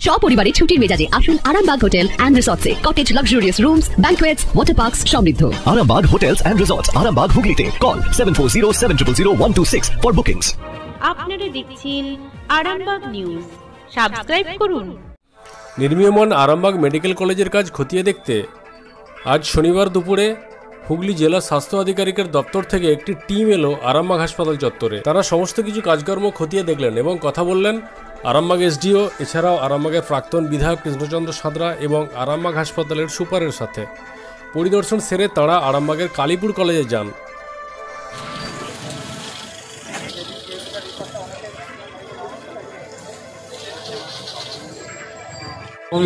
সপরিবারে ছুটির মেজাজে আসুন Arambagh hotel and রিসর্টসে cottage luxurious rooms banquets water parks সমৃদ্ধ। Arambag Hotels and Resorts, Arambag Hooghly Call 740 for bookings. আপনারা দেখছেন আরামবাগ নিউজ সাবস্ক্রাইব করুন। নির্মীয়মান আরামবাগ মেডিকেল কলেজের কাজ খতিয়ে দেখতে আজ শনিবার দুপুরে হুগলি জেলা স্বাস্থ্য আধিকারিকের দপ্তর থেকে একটি টিম এলো আরামবাগ হাসপাতাল চত্বরে। তারা সমস্ত কিছু কাজকর্ম খতিয়ে দেখলেন এবং কথা বললেন আরামবাগ এসডিও, এছাড়াও আরামবাগের প্রাক্তন বিধায়ক কৃষ্ণচন্দ্র সাঁতরা এবং আরামবাগ হাসপাতালের সুপারের সাথে। পরিদর্শন সেরে তারা আরামবাগের কালীপুর কলেজে যান।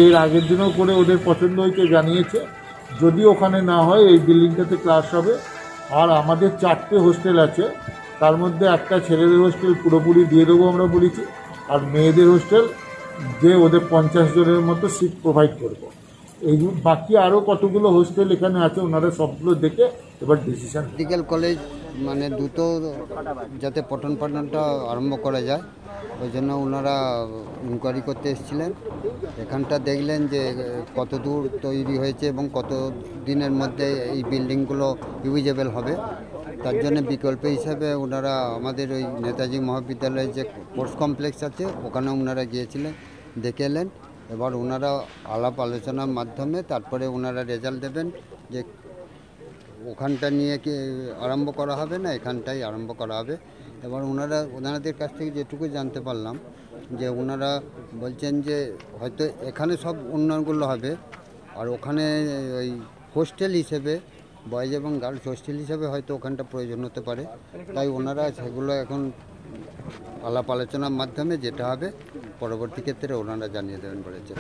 এর আগের দিনও করে ওদের পছন্দ হয়েছে জানিয়েছে। যদি ওখানে না হয়, এই বিল্ডিংটাতে ক্লাস হবে। আর আমাদের চারটে হোস্টেল আছে। তার মধ্যে একটা ছেলেদের হোস্টেল পুরোপুরি দিয়ে দেবো আমরা বলেছি। আর মেয়েদের হোস্টেল যে ওদের পঞ্চাশ জনের মতো সিট প্রোভাইড করব। এই বাকি আরও কতগুলো হোস্টেল এখানে আছে, ওনারা সবগুলো দেখে এবার ডিসিশন মেডিকেল কলেজ মানে দ্রুত যাতে পঠন পাঠনটা আরম্ভ করা যায়। ওই জন্য ওনারা ইনকোয়ারি করতে এসেছিলেন। এখানটা দেখলেন যে, কত দূর তৈরি হয়েছে এবং কত দিনের মধ্যে এই বিল্ডিংগুলো ইউজেবল হবে। তার জন্য বিকল্প হিসাবে ওনারা আমাদের ওই নেতাজি মহাবিদ্যালয়ের যে কোর্স কমপ্লেক্স আছে ওখানে ওনারা গিয়েছিলেন, দেখে এলেন। এবার ওনারা আলাপ আলোচনার মাধ্যমে তারপরে ওনারা রেজাল্ট দেবেন যে ওখানটা নিয়ে কি আরম্ভ করা হবে না? এখানটাই আরম্ভ করা হবে। এবার ওনারা, ওনাদের কাছ থেকে যেটুকু জানতে পারলাম, যে ওনারা বলছেন যে হয়তো এখানে সব উন্নয়নগুলো হবে, আর ওখানে ওই হোস্টেল হিসেবে, বয়েজ এবং গার্লস হোস্টেল হিসেবে হয়তো ওখানটা প্রয়োজন হতে পারে। তাই ওনারা সেগুলো এখন আলাপ আলোচনার মাধ্যমে যেটা হবে, পরবর্তী ক্ষেত্রে ওনারা জানিয়ে দেবেন বলেছেন।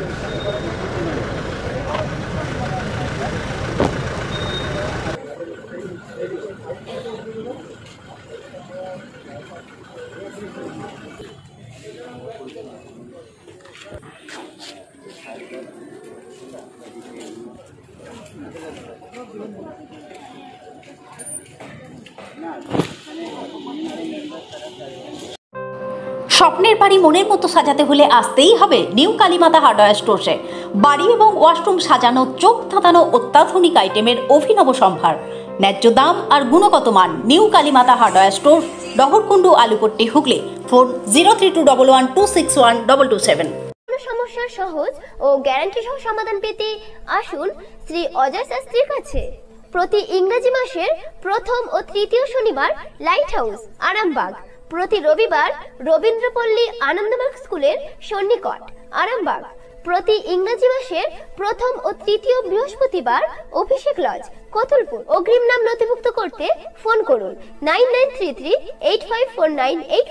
Gracias. স্বপ্নের বাড়ি মনের মতো সাজাতে হলে আসতেই হবে নিউ কালীমাতা হার্ডওয়্যার স্টোর্সে। বাড়ি এবং ওয়াশরুম সাজানো, চোখ ধাঁধানো অত্যাধুনিক আইটেমের অভিনব সম্ভার। ন্যায্য দাম আর গুণগত মান new Kalimata hardware store Daharkundu Alupatti, Hooghly. Phone zero three two double one two six one double two seven. সমস্যার সহজ ও গ্যারান্টি সহ সমাধান পেতে আসুন শ্রী অজয় শাস্ত্রীর কাছে। প্রতি ইংরেজি মাসের প্রথম ও তৃতীয় শনিবার লাইট হাউস আরামবাগ। প্রতি রবিবার রবীন্দ্রপল্লী আনন্দবাগ স্কুলের সন্নিকট, আরামবাগ। প্রতি ইংরেজি মাসের প্রথম ও তৃতীয় বৃহস্পতিবার অভিষেক লজ, কতুলপুর। অগ্রিম নাম নথিভুক্ত করতে ফোন করুন। Nine nine three three eight five four nine eight